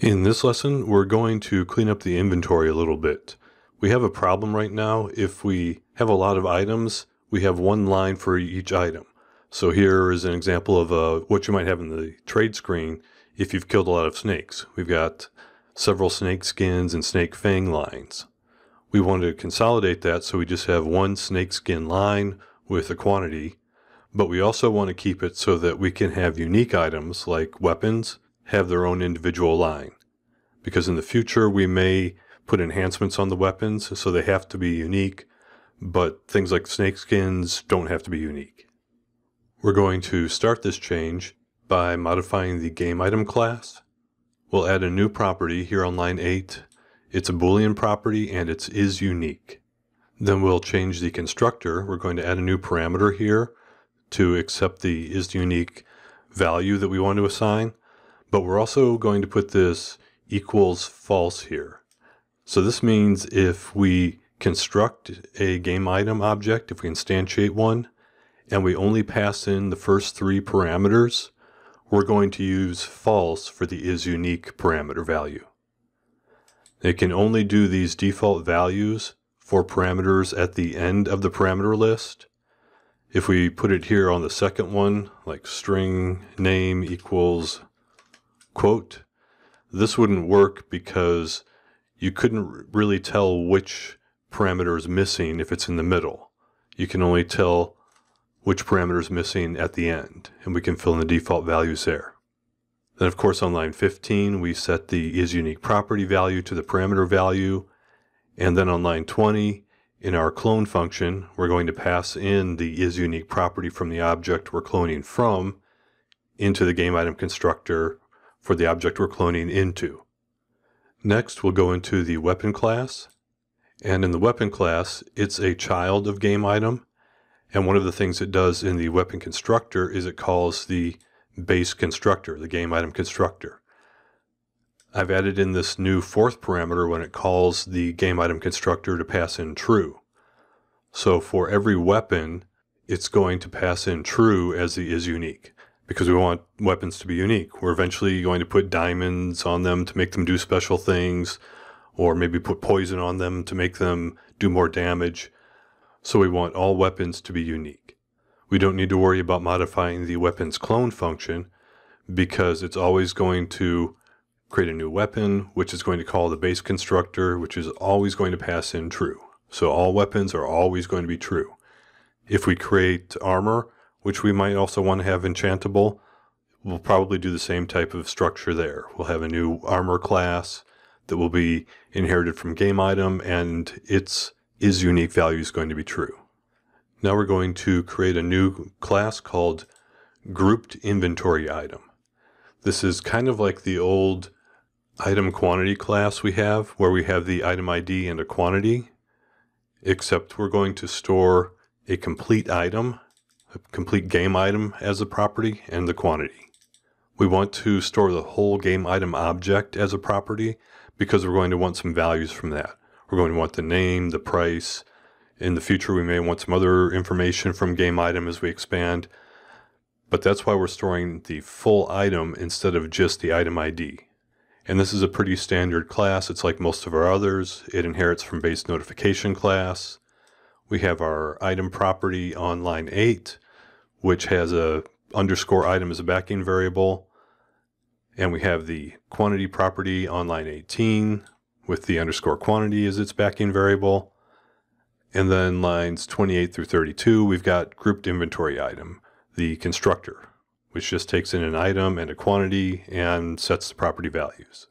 In this lesson, we're going to clean up the inventory a little bit. We have a problem right now. If we have a lot of items, we have one line for each item. So here is an example of uh, what you might have in the trade screen if you've killed a lot of snakes. We've got several snake skins and snake fang lines. We want to consolidate that so we just have one snake skin line with a quantity, but we also want to keep it so that we can have unique items like weapons have their own individual line. Because in the future, we may put enhancements on the weapons, so they have to be unique, but things like snake skins don't have to be unique. We're going to start this change by modifying the game item class. We'll add a new property here on line 8. It's a Boolean property and it's is unique. Then we'll change the constructor. We're going to add a new parameter here to accept the is unique value that we want to assign. But we're also going to put this equals false here. So this means if we construct a game item object, if we instantiate one, and we only pass in the first three parameters, we're going to use false for the is unique parameter value. It can only do these default values for parameters at the end of the parameter list. If we put it here on the second one, like string name equals quote, this wouldn't work because you couldn't really tell which parameter is missing if it's in the middle. You can only tell which parameter is missing at the end, and we can fill in the default values there. Then of course on line 15, we set the is unique property value to the parameter value. And then on line 20, in our clone function, we're going to pass in the is unique property from the object we're cloning from into the game item constructor for the object we're cloning into. Next, we'll go into the weapon class. And in the weapon class, it's a child of game item. And one of the things it does in the weapon constructor is it calls the base constructor, the game item constructor. I've added in this new fourth parameter when it calls the game item constructor to pass in true. So for every weapon, it's going to pass in true as the is unique because we want weapons to be unique. We're eventually going to put diamonds on them to make them do special things, or maybe put poison on them to make them do more damage. So we want all weapons to be unique. We don't need to worry about modifying the weapons clone function because it's always going to create a new weapon, which is going to call the base constructor, which is always going to pass in true. So all weapons are always going to be true. If we create armor, which we might also want to have enchantable. We'll probably do the same type of structure there. We'll have a new armor class that will be inherited from game item and its is unique value is going to be true. Now we're going to create a new class called grouped inventory item. This is kind of like the old item quantity class we have where we have the item ID and a quantity, except we're going to store a complete item a complete game item as a property and the quantity. We want to store the whole game item object as a property because we're going to want some values from that. We're going to want the name, the price. In the future, we may want some other information from game item as we expand. But that's why we're storing the full item instead of just the item ID. And this is a pretty standard class. It's like most of our others. It inherits from base notification class. We have our item property on line 8, which has a underscore item as a backing variable. And we have the quantity property on line 18 with the underscore quantity as its backing variable. And then lines 28 through 32, we've got grouped inventory item, the constructor, which just takes in an item and a quantity and sets the property values.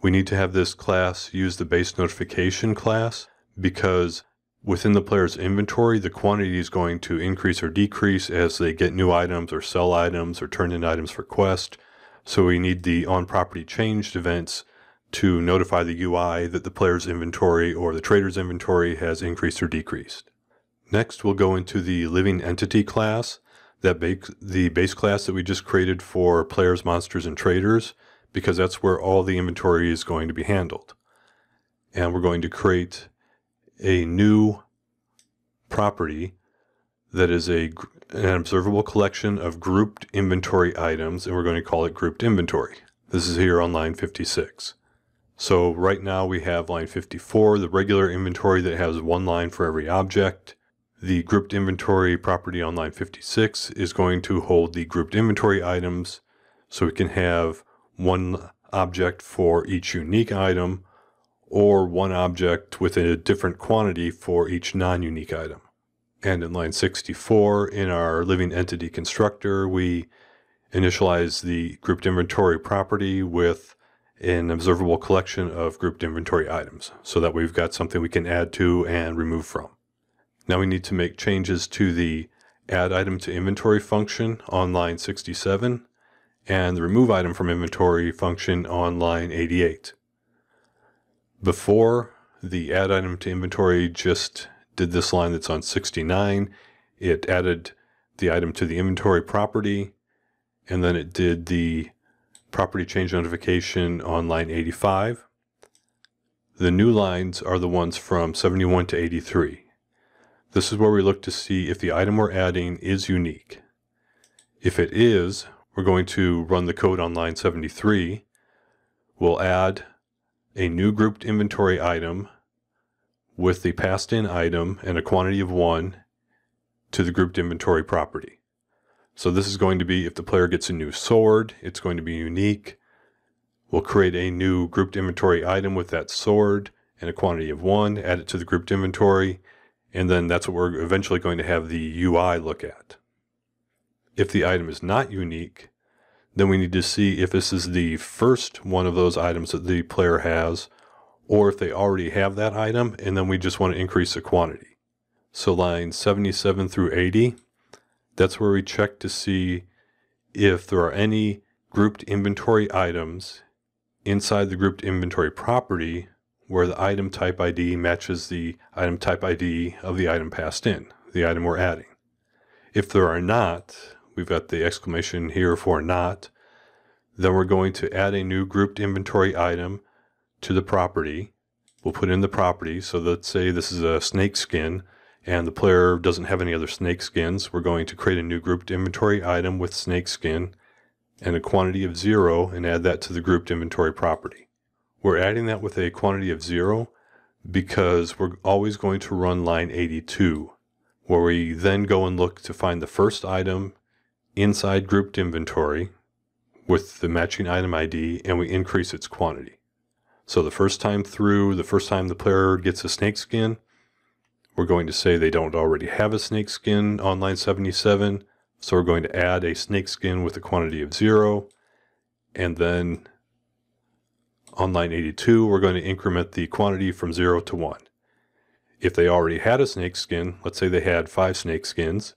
We need to have this class use the base notification class because Within the player's inventory, the quantity is going to increase or decrease as they get new items or sell items or turn in items for quest. So we need the on property changed events to notify the UI that the player's inventory or the trader's inventory has increased or decreased. Next, we'll go into the living entity class, that the base class that we just created for players, monsters, and traders, because that's where all the inventory is going to be handled. And we're going to create a new property that is a an observable collection of grouped inventory items, and we're going to call it grouped inventory. This is here on line 56. So right now we have line 54, the regular inventory that has one line for every object. The grouped inventory property on line 56 is going to hold the grouped inventory items so we can have one object for each unique item or one object with a different quantity for each non-unique item. And in line 64, in our living entity constructor, we initialize the grouped inventory property with an observable collection of grouped inventory items so that we've got something we can add to and remove from. Now we need to make changes to the add item to inventory function on line 67 and the remove item from inventory function on line 88. Before the add item to inventory just did this line that's on 69, it added the item to the inventory property and then it did the property change notification on line 85. The new lines are the ones from 71 to 83. This is where we look to see if the item we're adding is unique. If it is, we're going to run the code on line 73. We'll add a new grouped inventory item with the passed in item and a quantity of one to the grouped inventory property. So this is going to be if the player gets a new sword, it's going to be unique. We'll create a new grouped inventory item with that sword and a quantity of one, add it to the grouped inventory, and then that's what we're eventually going to have the UI look at. If the item is not unique, then we need to see if this is the first one of those items that the player has, or if they already have that item, and then we just want to increase the quantity. So lines 77 through 80, that's where we check to see if there are any grouped inventory items inside the grouped inventory property where the item type ID matches the item type ID of the item passed in, the item we're adding. If there are not, we've got the exclamation here for not, then we're going to add a new grouped inventory item to the property. We'll put in the property. So let's say this is a snake skin and the player doesn't have any other snake skins, we're going to create a new grouped inventory item with snake skin and a quantity of zero and add that to the grouped inventory property. We're adding that with a quantity of zero because we're always going to run line 82, where we then go and look to find the first item inside grouped inventory with the matching item ID and we increase its quantity. So the first time through, the first time the player gets a snake skin, we're going to say they don't already have a snake skin on line 77. So we're going to add a snake skin with a quantity of zero. And then on line 82, we're going to increment the quantity from zero to one. If they already had a snake skin, let's say they had five snake skins,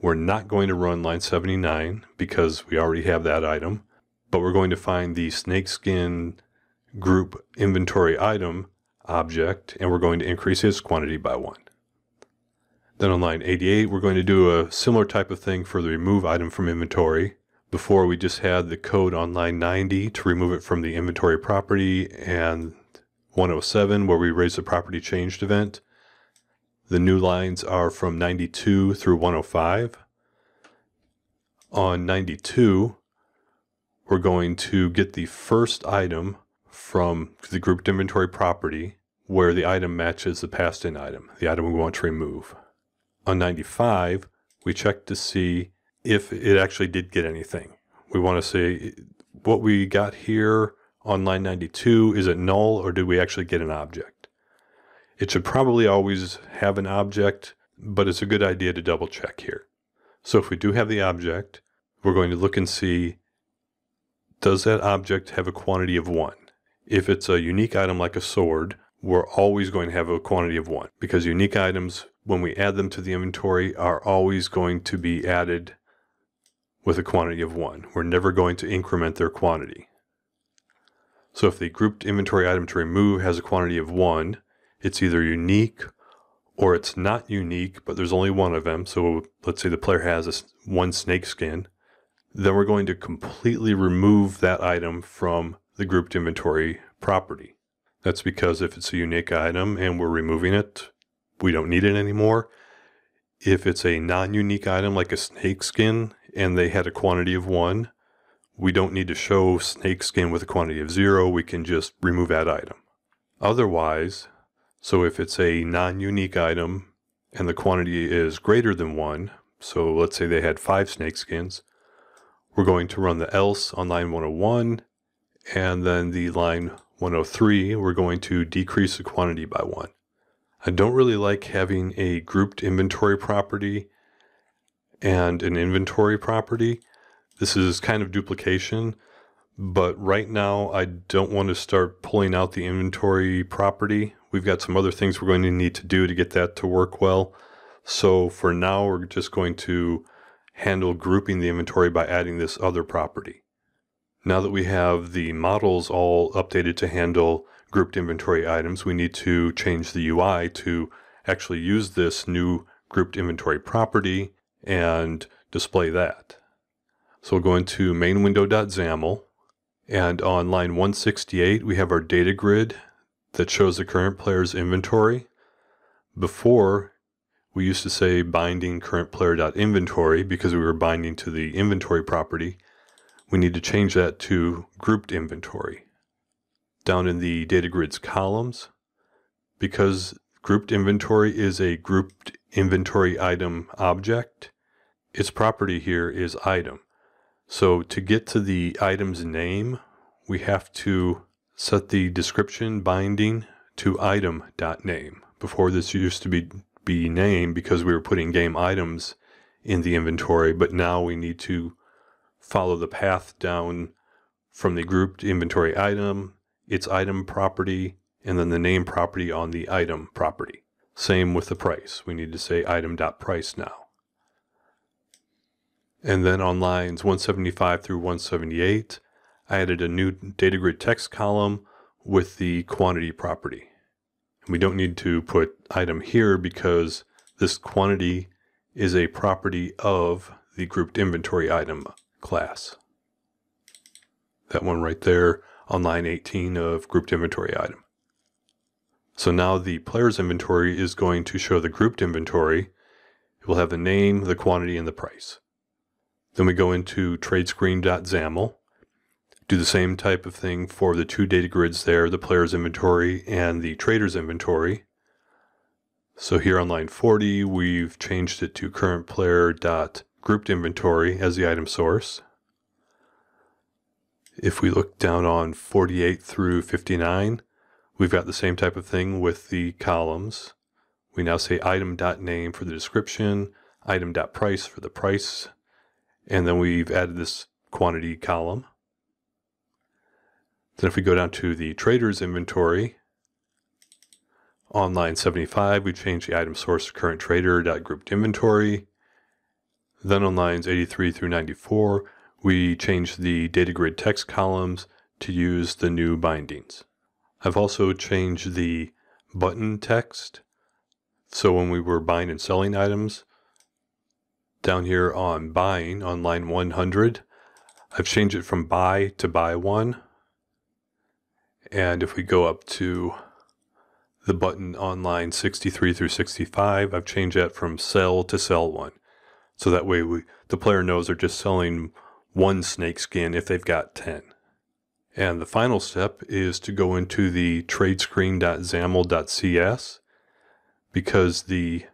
we're not going to run line 79 because we already have that item, but we're going to find the snakeskin group inventory item object, and we're going to increase its quantity by one. Then on line 88, we're going to do a similar type of thing for the remove item from inventory. Before we just had the code on line 90 to remove it from the inventory property and 107 where we raise the property changed event. The new lines are from 92 through 105. On 92, we're going to get the first item from the grouped inventory property where the item matches the passed in item, the item we want to remove. On 95, we check to see if it actually did get anything. We want to say what we got here on line 92, is it null or did we actually get an object? It should probably always have an object, but it's a good idea to double check here. So if we do have the object, we're going to look and see, does that object have a quantity of one? If it's a unique item like a sword, we're always going to have a quantity of one because unique items, when we add them to the inventory, are always going to be added with a quantity of one. We're never going to increment their quantity. So if the grouped inventory item to remove has a quantity of one, it's either unique or it's not unique, but there's only one of them. So let's say the player has a, one snake skin. Then we're going to completely remove that item from the grouped inventory property. That's because if it's a unique item and we're removing it, we don't need it anymore. If it's a non unique item like a snake skin and they had a quantity of one, we don't need to show snakeskin with a quantity of zero. We can just remove that item. Otherwise, so if it's a non-unique item and the quantity is greater than one, so let's say they had five snakeskins, we're going to run the else on line 101 and then the line 103, we're going to decrease the quantity by one. I don't really like having a grouped inventory property and an inventory property. This is kind of duplication, but right now I don't want to start pulling out the inventory property. We've got some other things we're going to need to do to get that to work well. So for now, we're just going to handle grouping the inventory by adding this other property. Now that we have the models all updated to handle grouped inventory items, we need to change the UI to actually use this new grouped inventory property and display that. So we'll go into main window.xaml and on line 168 we have our data grid that shows the current player's inventory. Before we used to say binding current player.inventory because we were binding to the inventory property. We need to change that to grouped inventory. Down in the data grids columns, because grouped inventory is a grouped inventory item object, its property here is item. So to get to the item's name, we have to set the description binding to item.name. Before this used to be be name because we were putting game items in the inventory, but now we need to follow the path down from the grouped inventory item, its item property, and then the name property on the item property. Same with the price. We need to say item.price now. And then on lines 175 through 178, I added a new data grid text column with the quantity property. And we don't need to put item here because this quantity is a property of the grouped inventory item class. That one right there on line 18 of grouped inventory item. So now the player's inventory is going to show the grouped inventory. It will have the name, the quantity, and the price. Then we go into tradescreen.xaml do the same type of thing for the two data grids there, the player's inventory and the trader's inventory. So here on line 40, we've changed it to current inventory as the item source. If we look down on 48 through 59, we've got the same type of thing with the columns. We now say item dot name for the description, item dot price for the price, and then we've added this quantity column. Then if we go down to the trader's inventory, on line 75, we change the item source to current trader.grouped inventory. Then on lines 83 through 94, we change the data grid text columns to use the new bindings. I've also changed the button text. So when we were buying and selling items, down here on buying on line 100, I've changed it from buy to buy one and if we go up to the button on line 63 through 65, I've changed that from sell to sell one. So that way we, the player knows they're just selling one snake skin if they've got 10. And the final step is to go into the tradescreen.xaml.cs because the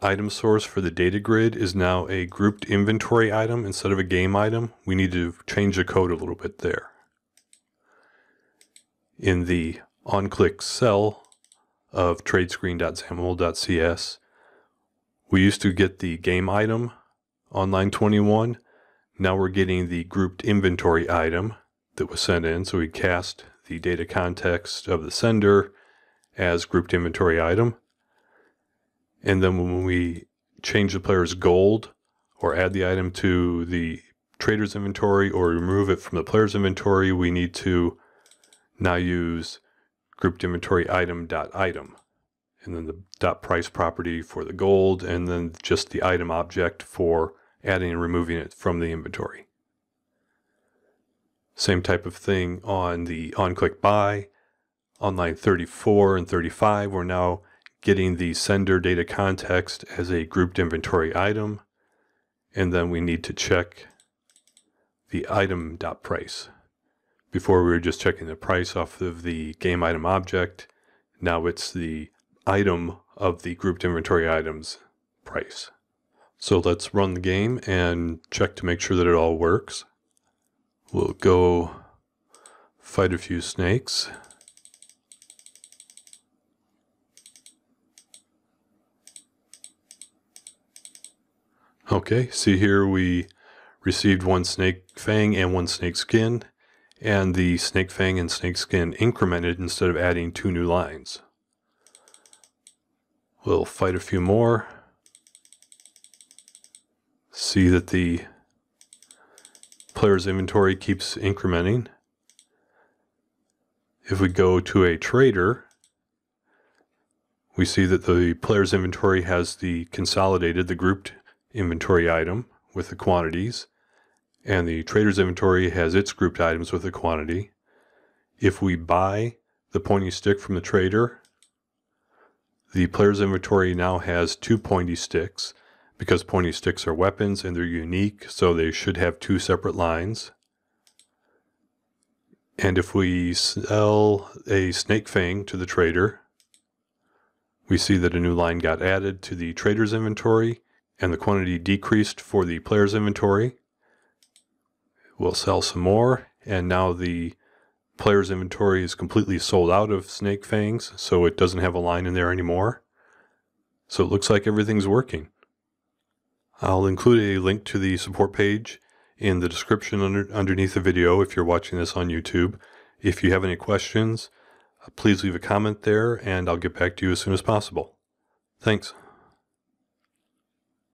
item source for the data grid is now a grouped inventory item instead of a game item. We need to change the code a little bit there in the on-click sell of tradescreen.xaml.cs, we used to get the game item on line 21. Now we're getting the grouped inventory item that was sent in. So we cast the data context of the sender as grouped inventory item. And then when we change the player's gold or add the item to the trader's inventory or remove it from the player's inventory, we need to now use grouped inventory item dot item and then the dot price property for the gold and then just the item object for adding and removing it from the inventory. Same type of thing on the on-click buy. On line 34 and 35, we're now getting the sender data context as a grouped inventory item. And then we need to check the item.price. Before we were just checking the price off of the game item object. Now it's the item of the grouped inventory items price. So let's run the game and check to make sure that it all works. We'll go fight a few snakes. Okay, see here we received one snake fang and one snake skin, and the snake fang and snake skin incremented instead of adding two new lines. We'll fight a few more. See that the player's inventory keeps incrementing. If we go to a trader, we see that the player's inventory has the consolidated, the grouped inventory item with the quantities, and the trader's inventory has its grouped items with the quantity. If we buy the pointy stick from the trader, the player's inventory now has two pointy sticks because pointy sticks are weapons and they're unique, so they should have two separate lines. And if we sell a snake fang to the trader, we see that a new line got added to the trader's inventory and the quantity decreased for the player's inventory. We'll sell some more, and now the player's inventory is completely sold out of snake fangs, so it doesn't have a line in there anymore. So it looks like everything's working. I'll include a link to the support page in the description under, underneath the video if you're watching this on YouTube. If you have any questions, please leave a comment there and I'll get back to you as soon as possible. Thanks.